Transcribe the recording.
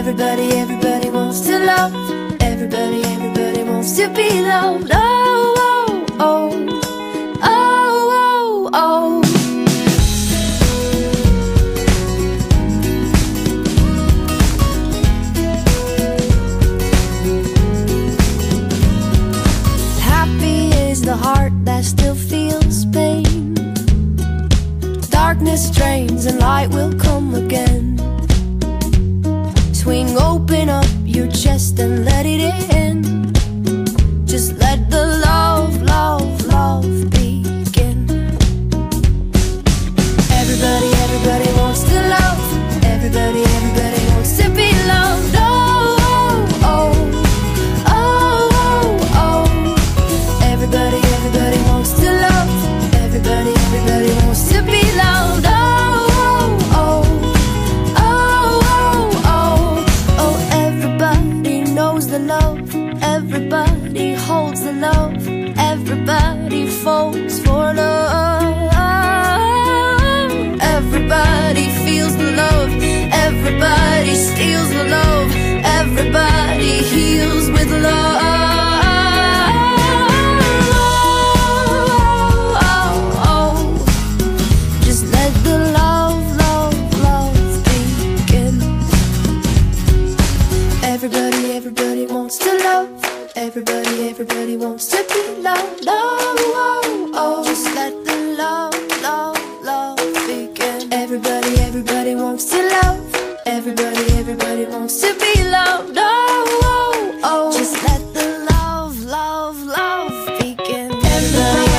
Everybody, everybody wants to love. Everybody, everybody wants to be loved. Oh, oh, oh, oh, oh, oh. Happy is the heart that still feels pain. Darkness drains and light will come again. Open up your chest and let it in. Everybody falls for love. Everybody feels the love. Everybody steals the love. Everybody heals with love. Just let the love, love, love begin. Everybody, everybody wants to love. Everybody, everybody wants to be loved, love, oh, oh. Just let the love, love, love begin. Everybody, everybody wants to love. Everybody, everybody wants to be loved, oh, oh, oh. Just let the love, love, love begin. Everybody.